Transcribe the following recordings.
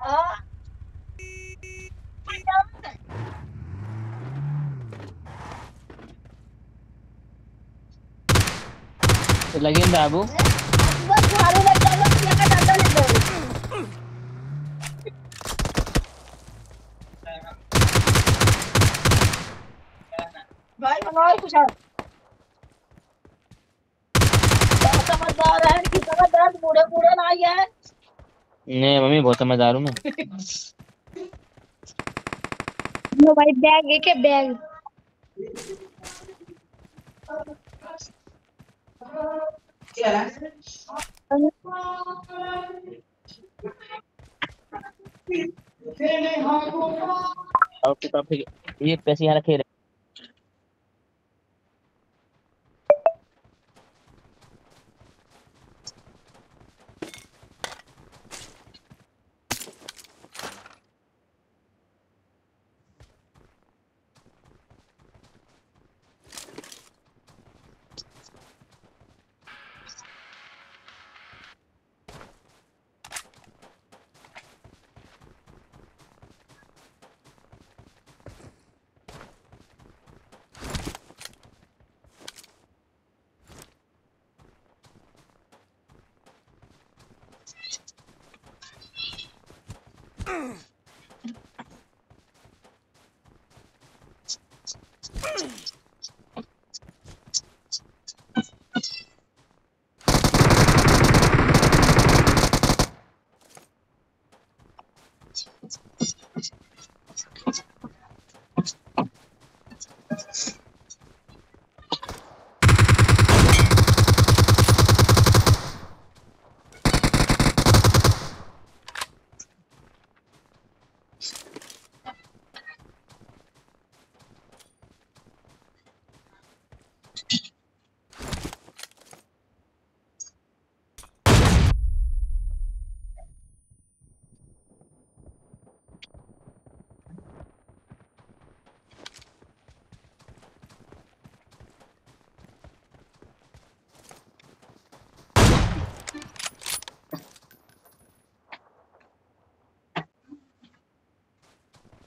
हाँ तो लगे बाबू। भाई मंगवाओ कुछ समझदार है कि समझदार बूढ़े बूढ़े ना है नहीं मम्मी बहुत समझदार हूँ मैं। लो भाई बैग एक है बैग। और तो ये पैसे यहाँ रखे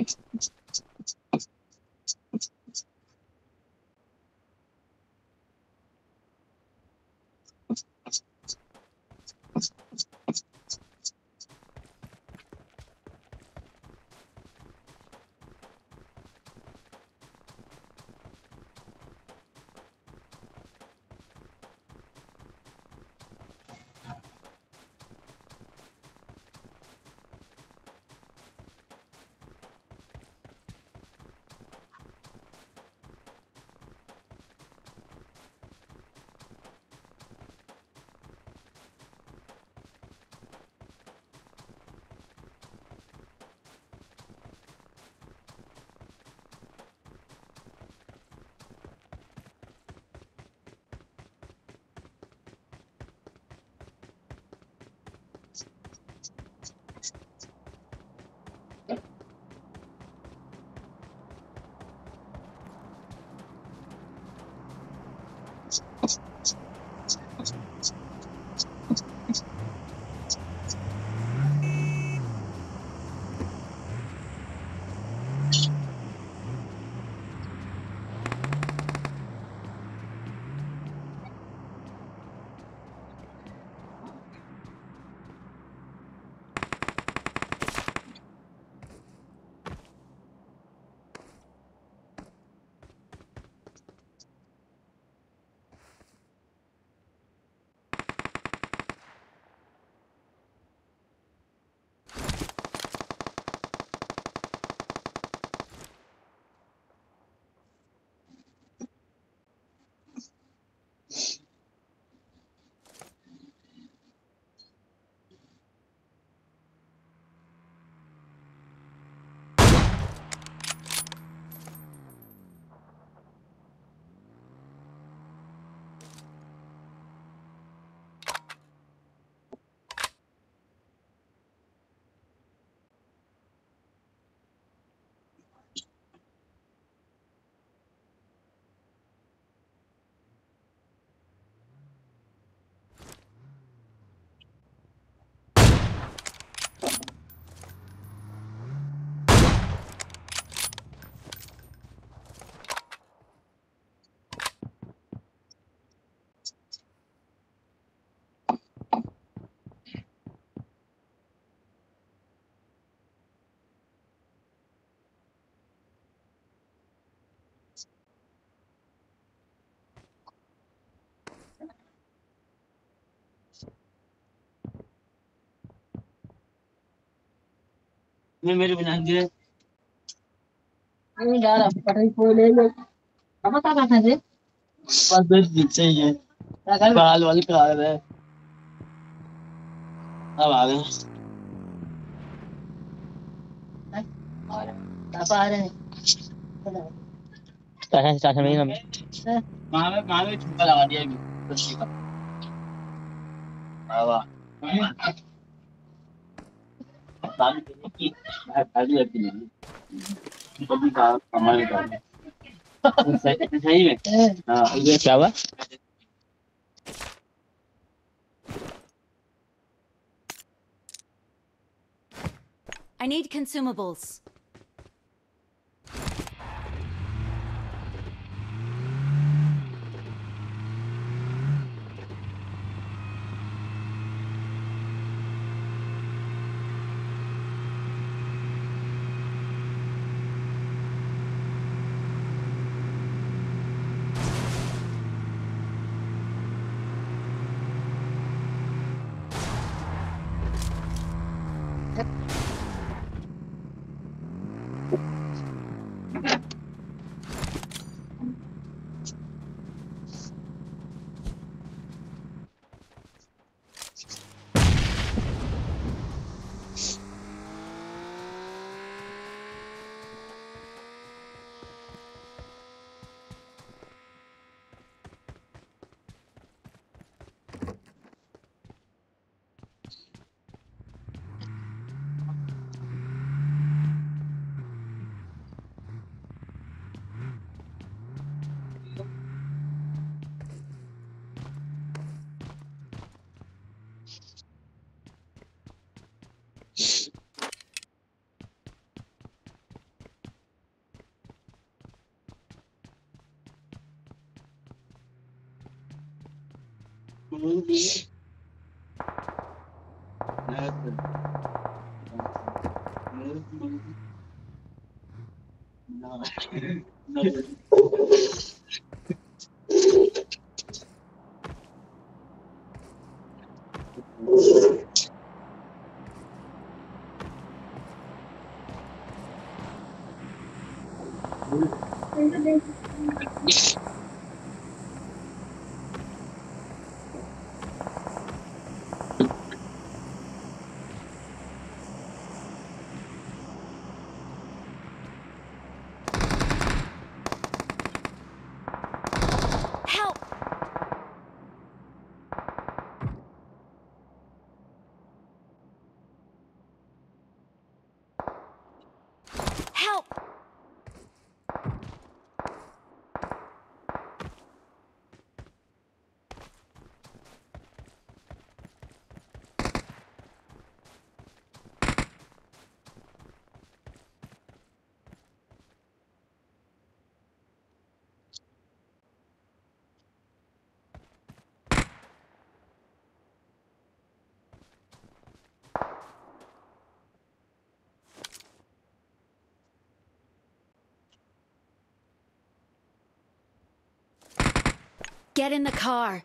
it's, it's मैं मेरे बिना गिरे नहीं जा रहा पटरी कोई ले लो अब क्या करना है? बस दिन चाहिए क्या कर काल वाली कार है। अब आ गए। पापा आ रहे हैं। स्टेशन स्टेशन में ही हम वहाँ में वहाँ में झुमका लगा दिया अभी। रस्सी का वाह वाह। I need consumables. Neydi? Nerede? Nerede? Nerede? Get in the car.